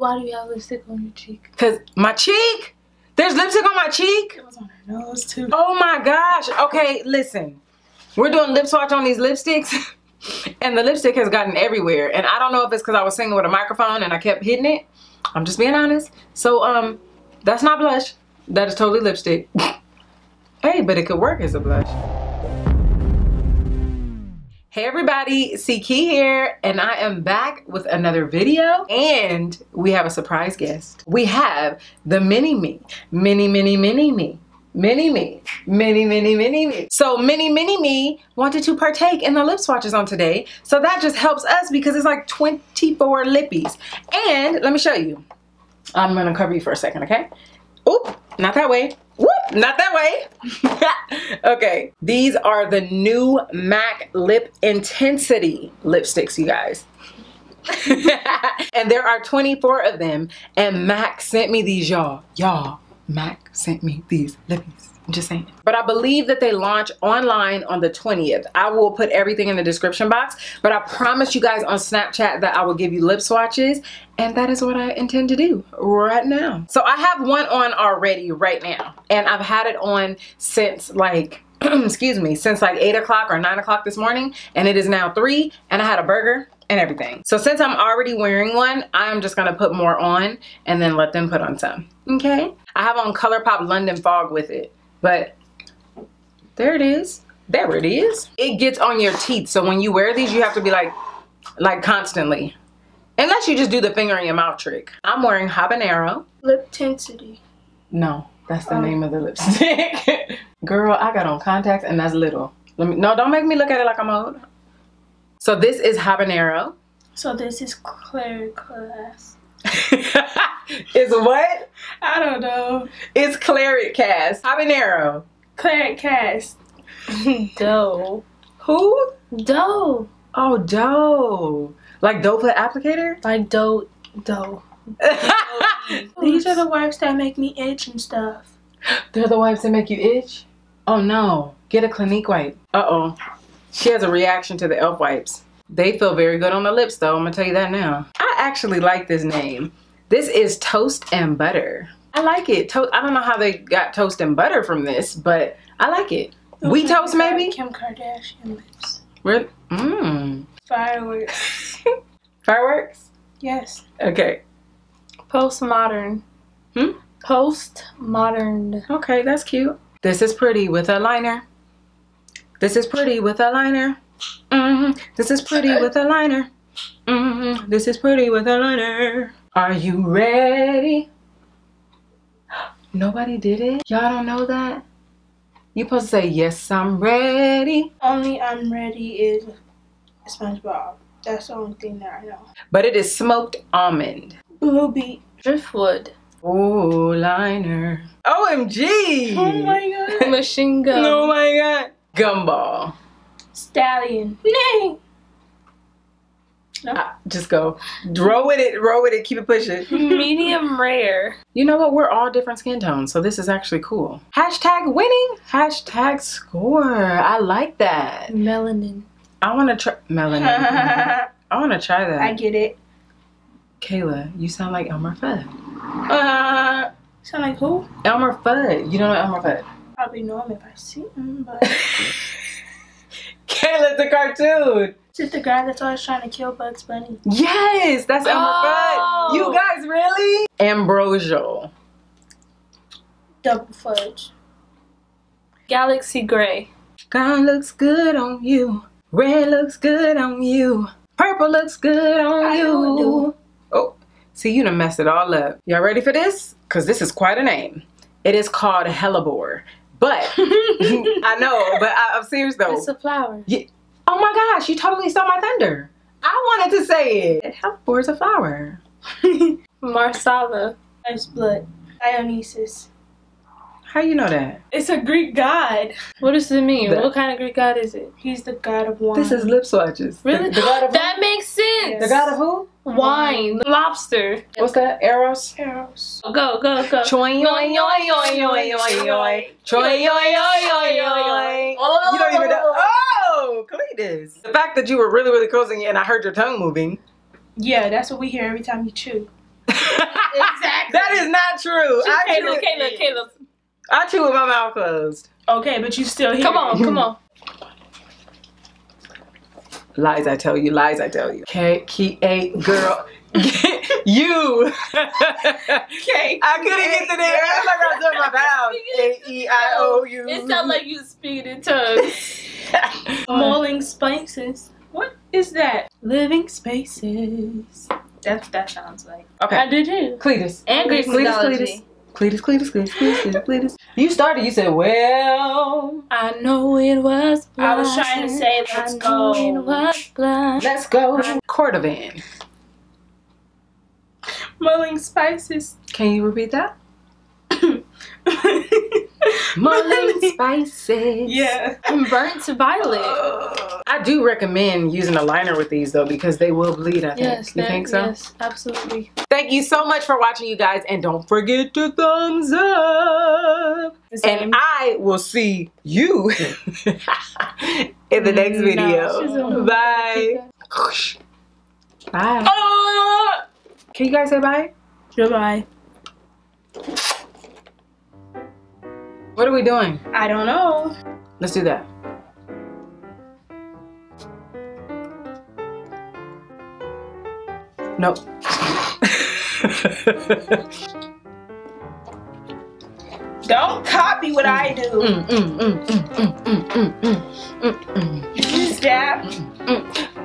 Why do you have lipstick on your cheek? Cause my cheek. There's lipstick on my cheek. It was on her nose too. Oh my gosh. Okay, listen. We're doing lip swatch on these lipsticks. and the lipstick has gotten everywhere. And I don't know if it's because I was singing with a microphone and I kept hitting it. I'm just being honest. So um that's not blush. That is totally lipstick. hey, but it could work as a blush. Hey everybody, C Key here, and I am back with another video, and we have a surprise guest. We have the mini me, mini, mini, mini me, mini me, mini, mini, mini me. So mini, mini me wanted to partake in the lip swatches on today, so that just helps us because it's like 24 lippies. And let me show you. I'm gonna cover you for a second, okay? Oop, not that way. Whoop, not that way. okay, these are the new MAC Lip Intensity lipsticks, you guys. and there are 24 of them, and MAC sent me these, y'all. Y'all, MAC sent me these lippies. I'm just saying. But I believe that they launch online on the 20th. I will put everything in the description box, but I promise you guys on Snapchat that I will give you lip swatches, and that is what I intend to do right now. So I have one on already right now, and I've had it on since like excuse me, since like 8 o'clock or 9 o'clock this morning, and it is now 3, and I had a burger and everything. So since I'm already wearing one, I'm just gonna put more on and then let them put on some, okay? I have on ColourPop London Fog with it. But there it is. There it is. It gets on your teeth. So when you wear these, you have to be like, like constantly. Unless you just do the finger in your mouth trick. I'm wearing Habanero. Lip Tensity. No, that's the oh. name of the lipstick. Girl, I got on contacts and that's little. Let me, no, don't make me look at it like I'm old. So this is Habanero. So this is Clary Class. is what? I don't know. It's claret cast. Habanero. Claret cast. Doe. Who? Doe. Oh, doe. Like doe foot applicator? Like doe. Doe. These are the wipes that make me itch and stuff. They're the wipes that make you itch? Oh no. Get a Clinique wipe. Uh-oh. She has a reaction to the e.l.f. wipes. They feel very good on the lips though, I'm gonna tell you that now. I actually like this name. This is Toast and Butter. I like it. To I don't know how they got toast and butter from this, but I like it. We toast maybe? Kim Kardashian lips. Really? Mmm. Fireworks. Fireworks? Yes. Okay. Postmodern. Hmm? Postmodern. Okay, that's cute. This is pretty with a liner. This is pretty with a liner. Mm -hmm. This is pretty with a liner. Mm -hmm. This is pretty with a liner. Are you ready? Nobody did it? Y'all don't know that? You supposed to say, yes, I'm ready. Only I'm ready is SpongeBob. That's the only thing that I know. But it is smoked almond. Blue beat. Driftwood. Oh, liner. OMG. Oh my god. Machine gun. Oh my god. Gumball. Stallion. Nay. No. Just go. Roll with it. Roll with it. Keep it pushing. Medium rare. You know what? We're all different skin tones, so this is actually cool. Hashtag winning. Hashtag score. I like that. Melanin. I want to try melanin. I want to try that. I get it. Kayla, you sound like Elmer Fudd. Uh, sound like who? Elmer Fudd. You don't know Elmer Fudd? Probably know him if I see him, but. Kayla's a cartoon. Is it the guy that's always trying to kill Bugs Bunny? Yes, that's Elmer oh. Fudd. You oh. guys really? Ambrosial. Double fudge. Galaxy Gray. God looks good on you. Red looks good on you. Purple looks good on I you. Oh, see, you done messed it all up. Y'all ready for this? Because this is quite a name. It is called Hellebore. But, I know, but I, am serious though. It's a flower. Yeah. Oh my gosh, you totally stole my thunder. I wanted to say it. Hellebore is a flower. Marsala. Life's blood. Dionysus. How you know that? It's a Greek god. What does it mean? what kind of Greek god is it? He's the god of wine. This is lip swatches. Really? The, the god of that makes sense. The god of who? Wine. Lobster. What's that? Eros? Eros. Go, go, go. Choy, yoy, yoy, yoy, yoy, yoy, yoy. Choy, yoy, yoy, yoy, yoy. You don't even know. Oh, Cletus. The fact that you were really, really close and I heard your tongue moving. Yeah, that's what we hear every time you chew. That is not true. I chew, Kayla, with- Kayla, Kayla. I chew with my mouth closed. Okay, but you still hear Come on, come on. Lies I tell you, lies I tell you. K K A girl. you. Okay. I couldn't get to there. I'm like I was in my mouth. A E I O U. It sounds like you speaking in tongues. Mulling spaces. What is that? Living spaces. That's that sounds like. Okay. I did too. Cletus. And Greek Cletus, mythology. Cletus, Cletus, Cletus, Cletus, Cletus, Cletus. You started. You said, "Well, I know it was I was trying to say, let's go. It was blind. let's go." Cordovan. Mulling spices. Can you repeat that? Mulling spices. yeah. And burnt to violet. Uh. I do recommend using a liner with these though because they will bleed. I think. Yes, you think so? Yes, absolutely. Thank you so much for watching, you guys, and don't forget to thumbs up. And I will see you in the next video. Bye. Bye. Oh! Can you guys say bye? Goodbye. What are we doing? I don't know. Let's do that. Nope. Don't copy what I do. Mm, mm, mm, mm, mm, mm, mm, mm, mm, Step. mm, mm.